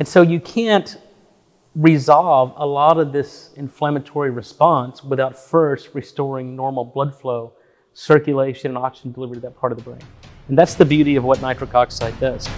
And so you can't resolve a lot of this inflammatory response without first restoring normal blood flow, circulation, and oxygen delivery to that part of the brain. And that's the beauty of what nitric oxide does.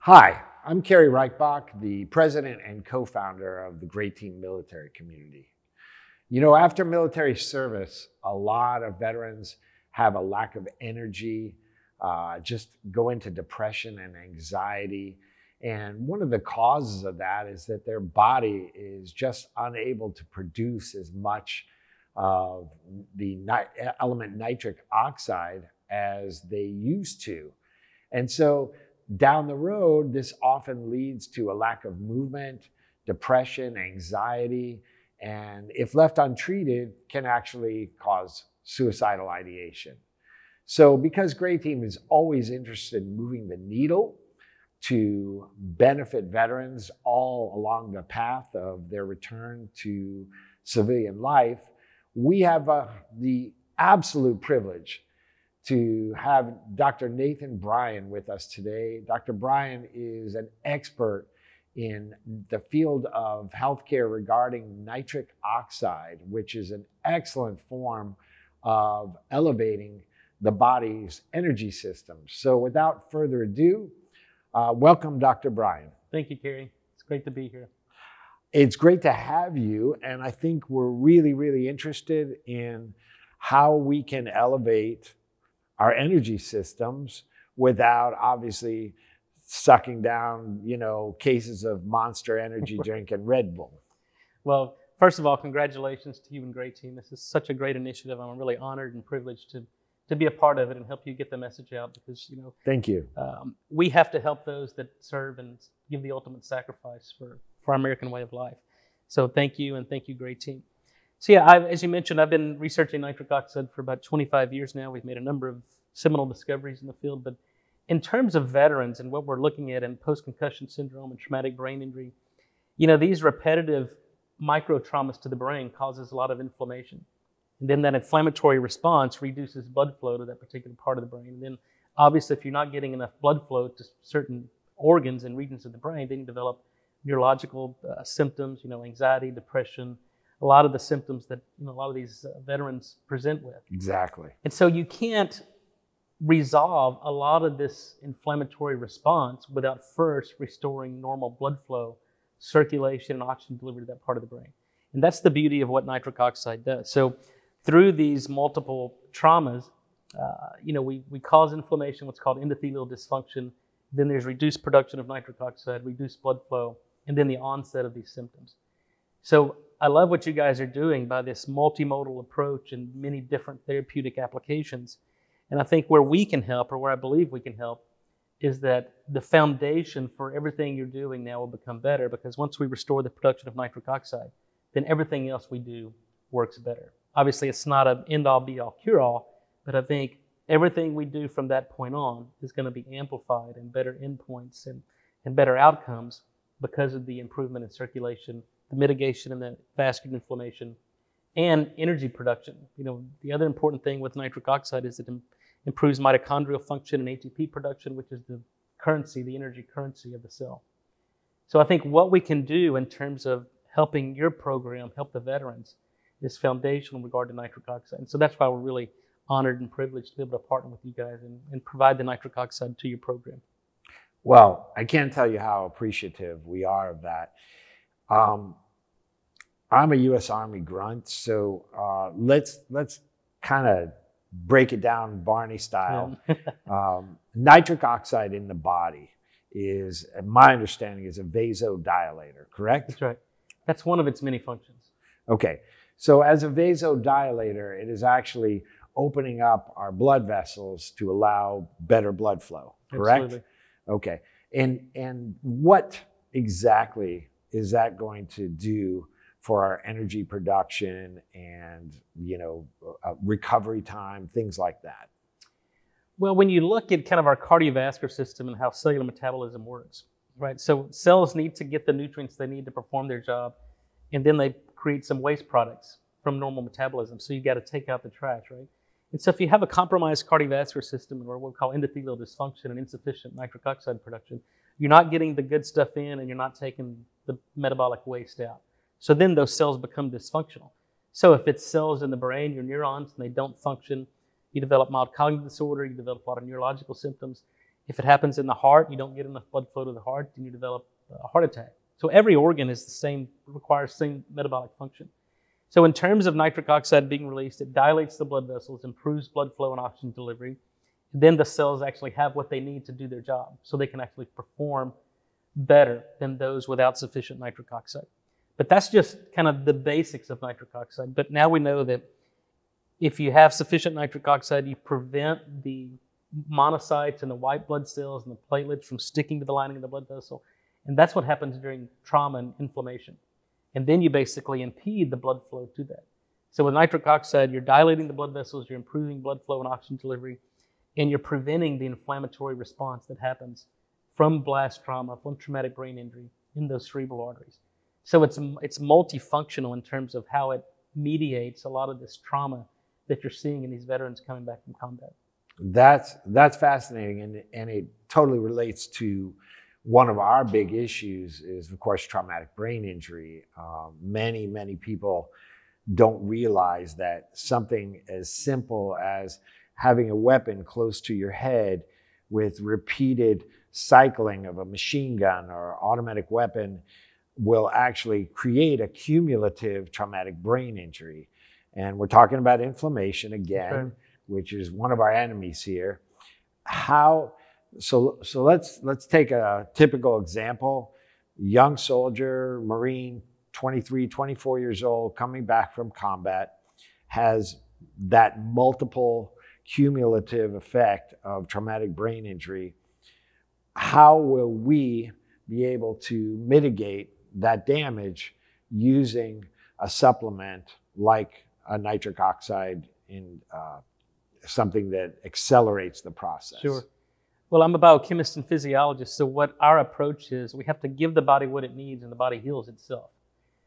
Hi, I'm Cary Reichbach, the president and co-founder of the Grey Team Military Community. You know, after military service, a lot of veterans have a lack of energy, uh, just go into depression and anxiety. And one of the causes of that is that their body is just unable to produce as much of the ni- element nitric oxide as they used to. And so down the road, this often leads to a lack of movement, depression, anxiety, and if left untreated, can actually cause suicidal ideation. So, because Grey Team is always interested in moving the needle to benefit veterans all along the path of their return to civilian life, we have uh, the absolute privilege to have Dr. Nathan Bryan with us today. Dr. Bryan is an expert in the field of healthcare regarding nitric oxide, which is an excellent form of elevating the body's energy system. So, without further ado, uh, welcome, Dr. Bryan. Thank you, Cary. It's great to be here. It's great to have you, and I think we're really, really interested in how we can elevate our energy systems without obviously sucking down, you know, cases of monster energy drink and Red Bull. Well, first of all, congratulations to you and Grey Team. This is such a great initiative. I'm really honored and privileged to to be a part of it and help you get the message out because you know. Thank you. Um, we have to help those that serve and give the ultimate sacrifice for for our American way of life. So thank you and thank you, Grey Team. So yeah, I've, as you mentioned, I've been researching nitric oxide for about 25 years now. We've made a number of seminal discoveries in the field, but in terms of veterans and what we're looking at in post-concussion syndrome and traumatic brain injury, you know, these repetitive micro traumas to the brain causes a lot of inflammation. And then that inflammatory response reduces blood flow to that particular part of the brain. And then obviously if you're not getting enough blood flow to certain organs and regions of the brain, then you develop neurological uh, symptoms, you know, anxiety, depression, a lot of the symptoms that you know, a lot of these uh, veterans present with. Exactly. And so you can't resolve a lot of this inflammatory response without first restoring normal blood flow, circulation, and oxygen delivery to that part of the brain. And that's the beauty of what nitric oxide does. So through these multiple traumas, uh, you know, we, we cause inflammation, what's called endothelial dysfunction. Then there's reduced production of nitric oxide, reduced blood flow, and then the onset of these symptoms. So I love what you guys are doing by this multimodal approach and many different therapeutic applications. And I think where we can help, or where I believe we can help, is that the foundation for everything you're doing now will become better because once we restore the production of nitric oxide, then everything else we do works better. Obviously, it's not an end all be all cure all, but I think everything we do from that point on is going to be amplified and better endpoints and, and better outcomes because of the improvement in circulation the mitigation and the vascular inflammation, and energy production. You know, the other important thing with nitric oxide is it improves mitochondrial function and ATP production, which is the currency, the energy currency of the cell. So I think what we can do in terms of helping your program help the veterans is foundational in regard to nitric oxide. And so that's why we're really honored and privileged to be able to partner with you guys and, and provide the nitric oxide to your program. Well, I can't tell you how appreciative we are of that. Um, I'm a U.S. Army grunt, so uh, let's let's kind of break it down Barney style. um, nitric oxide in the body is, my understanding, is a vasodilator. Correct? That's right. That's one of its many functions. Okay, so as a vasodilator, it is actually opening up our blood vessels to allow better blood flow. Correct? Absolutely. Okay, and and what exactly is that going to do? for our energy production and you know uh, recovery time things like that well when you look at kind of our cardiovascular system and how cellular metabolism works right? So cells need to get the nutrients they need to perform their job, and then they create some waste products from normal metabolism. So you've got to take out the trash, right? And so if you have a compromised cardiovascular system or what we call endothelial dysfunction and insufficient nitric oxide production, you're not getting the good stuff in and you're not taking the metabolic waste out. So then those cells become dysfunctional. So if it's cells in the brain, your neurons, and they don't function, you develop mild cognitive disorder, you develop a lot of neurological symptoms. If it happens in the heart, you don't get enough blood flow to the heart, then you develop a heart attack. So every organ is the same, requires same metabolic function. So in terms of nitric oxide being released, it dilates the blood vessels, improves blood flow and oxygen delivery. Then the cells actually have what they need to do their job, so they can actually perform better than those without sufficient nitric oxide. But that's just kind of the basics of nitric oxide. But now we know that if you have sufficient nitric oxide, you prevent the monocytes and the white blood cells and the platelets from sticking to the lining of the blood vessel. And that's what happens during trauma and inflammation. And then you basically impede the blood flow to that. So with nitric oxide, you're dilating the blood vessels, you're improving blood flow and oxygen delivery, and you're preventing the inflammatory response that happens from blast trauma, from traumatic brain injury in those cerebral arteries. So it's, it's multifunctional in terms of how it mediates a lot of this trauma that you're seeing in these veterans coming back from combat. That's that's fascinating, and and it totally relates to one of our big issues is of course traumatic brain injury. Um, many many people don't realize that something as simple as having a weapon close to your head with repeated cycling of a machine gun or automatic weapon will actually create a cumulative traumatic brain injury. And we're talking about inflammation again, which is one of our enemies here. How so so let's let's take a typical example. Young soldier, Marine, 23, 24 years old, coming back from combat, has that multiple cumulative effect of traumatic brain injury. How will we be able to mitigate that damage using a supplement like a nitric oxide in uh, something that accelerates the process. Sure. Well, I'm a biochemist and physiologist, so what our approach is, we have to give the body what it needs, and the body heals itself.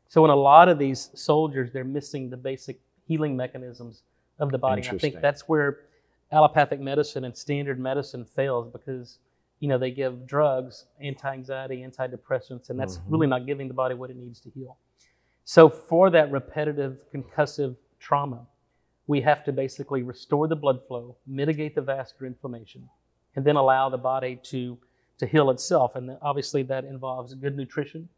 So in a lot of these soldiers, they're missing the basic healing mechanisms of the body. I think that's where allopathic medicine and standard medicine fails because you know they give drugs, anti-anxiety, antidepressants, and that's mm-hmm. really not giving the body what it needs to heal. So for that repetitive concussive trauma, we have to basically restore the blood flow, mitigate the vascular inflammation, and then allow the body to, to heal itself. And obviously, that involves good nutrition.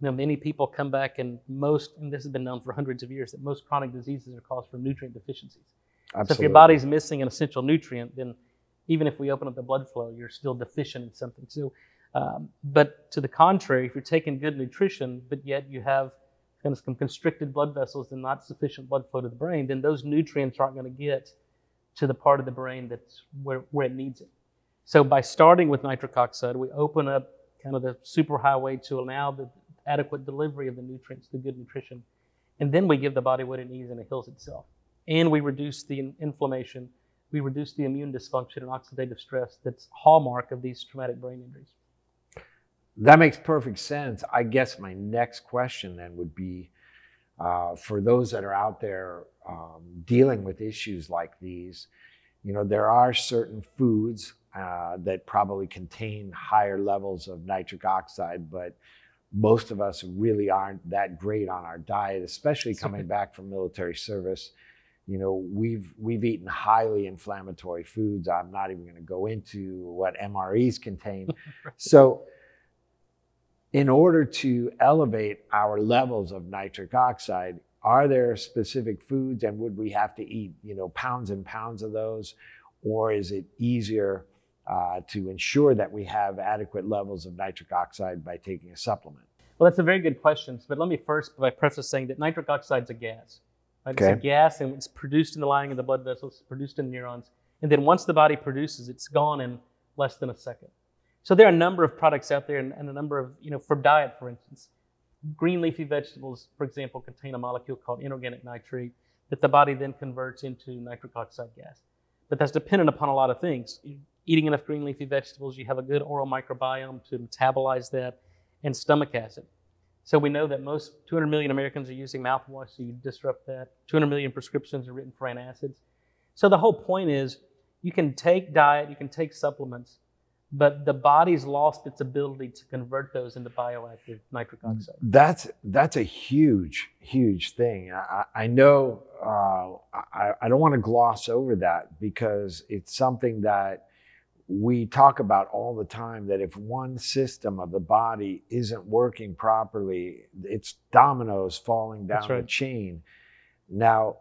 You know, many people come back and most, and this has been known for hundreds of years, that most chronic diseases are caused from nutrient deficiencies. Absolutely. So if your body's missing an essential nutrient, then even if we open up the blood flow, you're still deficient in something. So, um, but to the contrary, if you're taking good nutrition, but yet you have kind of some constricted blood vessels and not sufficient blood flow to the brain, then those nutrients aren't going to get to the part of the brain that's where, where it needs it. So by starting with nitric oxide, we open up kind of the superhighway to allow the adequate delivery of the nutrients, the good nutrition. And then we give the body what it needs and it heals itself. And we reduce the inflammation, we reduce the immune dysfunction and oxidative stress that's hallmark of these traumatic brain injuries. That makes perfect sense. I guess my next question then would be uh, for those that are out there um, dealing with issues like these, you know, there are certain foods uh, that probably contain higher levels of nitric oxide, but most of us really aren't that great on our diet, especially coming back from military service. You know, we've we've eaten highly inflammatory foods. I'm not even going to go into what MREs contain. so in order to elevate our levels of nitric oxide, are there specific foods and would we have to eat, you know, pounds and pounds of those? Or is it easier uh, to ensure that we have adequate levels of nitric oxide by taking a supplement? Well, that's a very good question. But let me first by preface saying that nitric oxide is a gas. Right? Okay. It's a gas and it's produced in the lining of the blood vessels, produced in neurons. And then once the body produces, it's gone in less than a second. So there are a number of products out there and, and a number of, you know, for diet, for instance. Green leafy vegetables, for example, contain a molecule called inorganic nitrate that the body then converts into nitric oxide gas. But that's dependent upon a lot of things. Eating enough green leafy vegetables, you have a good oral microbiome to metabolize that, and stomach acid. So we know that most 200 million Americans are using mouthwash, so you disrupt that. 200 million prescriptions are written for antacids. So the whole point is you can take diet, you can take supplements, but the body's lost its ability to convert those into bioactive nitric oxide. That's that's a huge, huge thing. I, I know uh, I, I don't want to gloss over that because it's something that we talk about all the time that if one system of the body isn't working properly, it's dominoes falling down right. the chain. Now,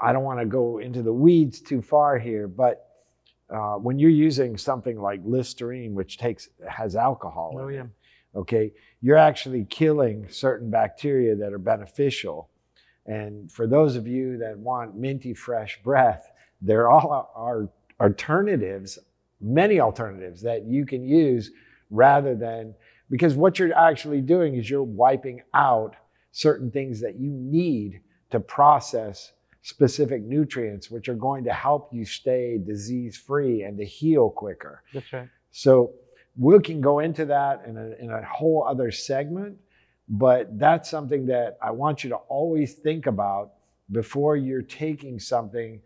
I don't want to go into the weeds too far here, but uh, when you're using something like Listerine, which takes has alcohol Oh in yeah. it, okay, you're actually killing certain bacteria that are beneficial. And for those of you that want minty fresh breath, there all are alternatives, many alternatives that you can use rather than because what you're actually doing is you're wiping out certain things that you need to process specific nutrients which are going to help you stay disease free and to heal quicker. That's right. So we can go into that in a, in a whole other segment, but that's something that I want you to always think about before you're taking something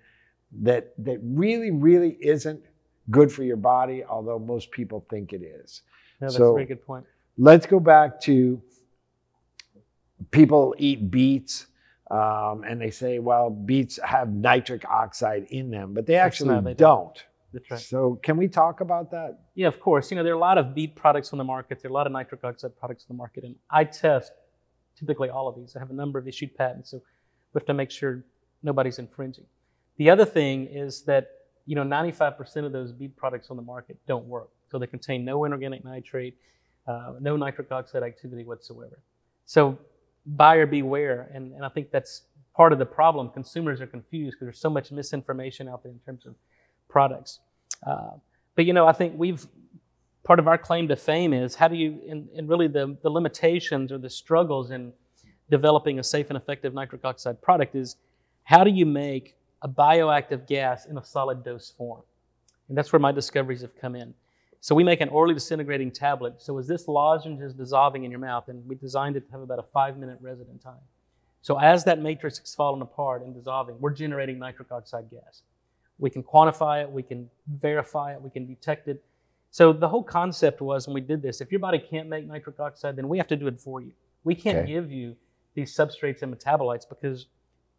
that that really, really isn't good for your body, although most people think it is. Yeah, that's So- a very good point. Let's go back to people eat beets. Um, and they say, well, beets have nitric oxide in them, but they actually not- they don't. don't. That's right. So, can we talk about that? Yeah, of course. You know, there are a lot of beet products on the market. There are a lot of nitric oxide products on the market, and I test typically all of these. I have a number of issued patents, so we have to make sure nobody's infringing. The other thing is that you know 95% of those beet products on the market don't work. So they contain no inorganic nitrate, uh, no nitric oxide activity whatsoever. So buyer beware, and, and I think that's part of the problem. Consumers are confused because there's so much misinformation out there in terms of products. Uh, but you know, I think we've part of our claim to fame is how do you, and, and really the, the limitations or the struggles in developing a safe and effective nitric oxide product is how do you make a bioactive gas in a solid dose form? And that's where my discoveries have come in. So we make an orally disintegrating tablet. So as this lozenge is dissolving in your mouth, and we designed it to have about a five minute resident time. So as that matrix is falling apart and dissolving, we're generating nitric oxide gas. We can quantify it, we can verify it, we can detect it. So the whole concept was when we did this, if your body can't make nitric oxide, then we have to do it for you. We can't Okay. give you these substrates and metabolites because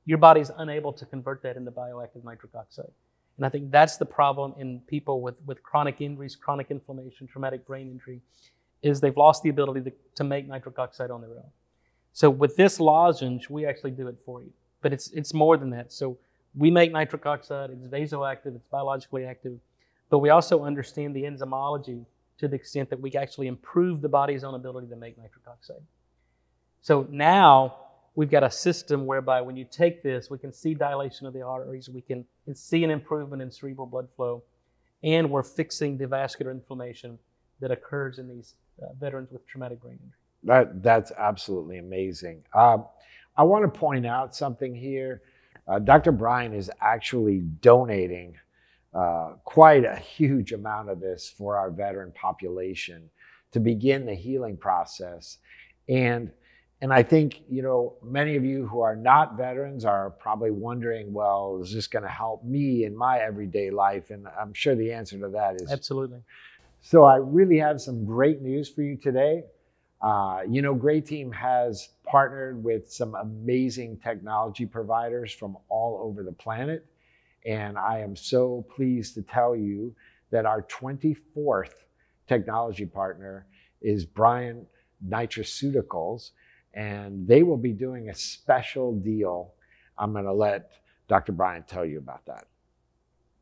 your body's unable to convert that into bioactive nitric oxide. And I think that's the problem in people with, with chronic injuries, chronic inflammation, traumatic brain injury, is they've lost the ability to, to make nitric oxide on their own. So with this lozenge, we actually do it for you. But it's it's more than that. So we make nitric oxide, it's vasoactive, it's biologically active, but we also understand the enzymology to the extent that we actually improve the body's own ability to make nitric oxide. So now we've got a system whereby when you take this, we can see dilation of the arteries, we can see an improvement in cerebral blood flow, and we're fixing the vascular inflammation that occurs in these uh, veterans with traumatic brain injury. That that's absolutely amazing. Um, I want to point out something here. Uh, Dr. Bryan is actually donating uh, quite a huge amount of this for our veteran population to begin the healing process, and and I think you know many of you who are not veterans are probably wondering, well, is this going to help me in my everyday life? And I'm sure the answer to that is Absolutely. so I really have some great news for you today. Uh, you know, Grey Team has partnered with some amazing technology providers from all over the planet. And I am so pleased to tell you that our 24th technology partner is Bryan Nitriceuticals, and they will be doing a special deal. I'm going to let Dr. Bryan tell you about that.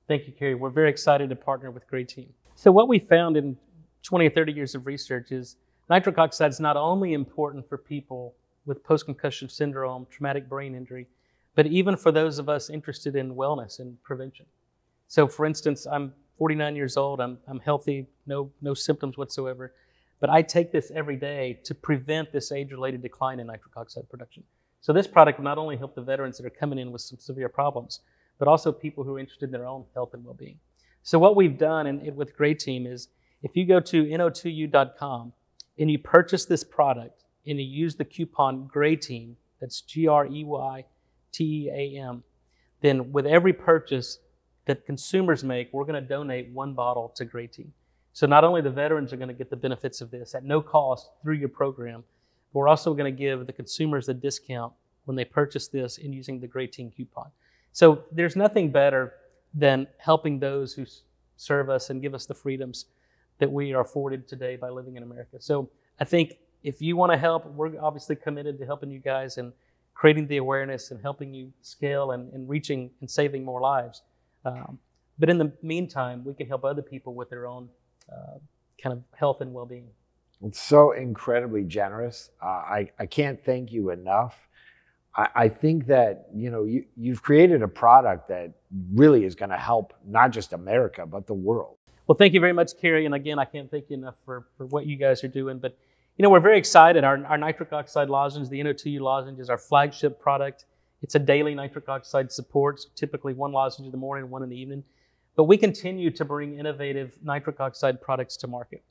Thank you, Cary. We're very excited to partner with Grey Team. So, what we found in 20 or 30 years of research is nitric oxide is not only important for people with post concussion syndrome, traumatic brain injury, but even for those of us interested in wellness and prevention. So, for instance, I'm 49 years old, I'm, I'm healthy, no, no symptoms whatsoever, but I take this every day to prevent this age related decline in nitric oxide production. So, this product will not only help the veterans that are coming in with some severe problems, but also people who are interested in their own health and well being. So what we've done and with Grey Team is if you go to no2u.com and you purchase this product and you use the coupon Grey Team, that's G R E Y T E A M, then with every purchase that consumers make, we're going to donate one bottle to Grey Team. So not only the veterans are going to get the benefits of this at no cost through your program, but we're also going to give the consumers a discount when they purchase this in using the Grey Team coupon. So there's nothing better than helping those who serve us and give us the freedoms that we are afforded today by living in America. So I think if you want to help, we're obviously committed to helping you guys and creating the awareness and helping you scale and, and reaching and saving more lives. Um, but in the meantime, we can help other people with their own uh, kind of health and well-being. It's so incredibly generous. Uh, I, I can't thank you enough. I, I think that you know you, you've created a product that really is going to help not just America but the world. Well, thank you very much, Cary. And again, I can't thank you enough for, for what you guys are doing. But, you know, we're very excited. Our, our nitric oxide lozenge, the NO2U lozenge, is our flagship product. It's a daily nitric oxide support, so typically one lozenge in the morning, one in the evening. But we continue to bring innovative nitric oxide products to market.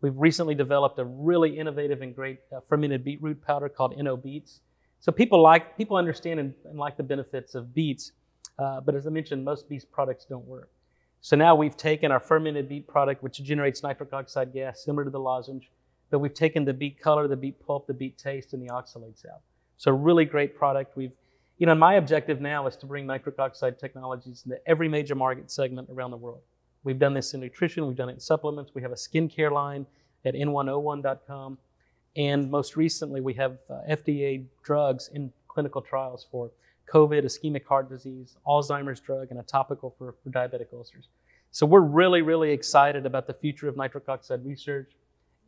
We've recently developed a really innovative and great uh, fermented beetroot powder called NO Beets. So people like people understand and, and like the benefits of beets, uh, but as I mentioned, most beet products don't work. So now we've taken our fermented beet product, which generates nitric oxide gas, similar to the lozenge, but we've taken the beet color, the beet pulp, the beet taste, and the oxalates out. So really great product. We've, you know, my objective now is to bring nitric oxide technologies into every major market segment around the world. We've done this in nutrition, we've done it in supplements, we have a skincare line at n1o1.com, and most recently we have uh, FDA drugs in clinical trials for COVID, ischemic heart disease, Alzheimer's drug, and a topical for, for diabetic ulcers. So we're really, really excited about the future of nitric oxide research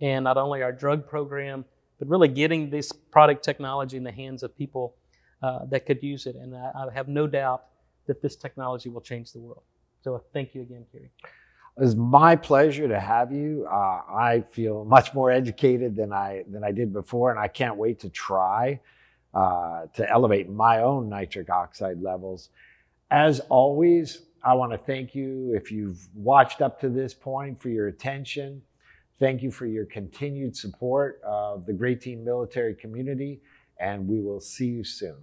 and not only our drug program, but really getting this product technology in the hands of people uh, that could use it. And I, I have no doubt that this technology will change the world. So thank you again, Cary. It was my pleasure to have you. Uh, I feel much more educated than I than I did before, and I can't wait to try uh, to elevate my own nitric oxide levels. As always, I want to thank you if you've watched up to this point for your attention. Thank you for your continued support of the Grey Team military community, and we will see you soon.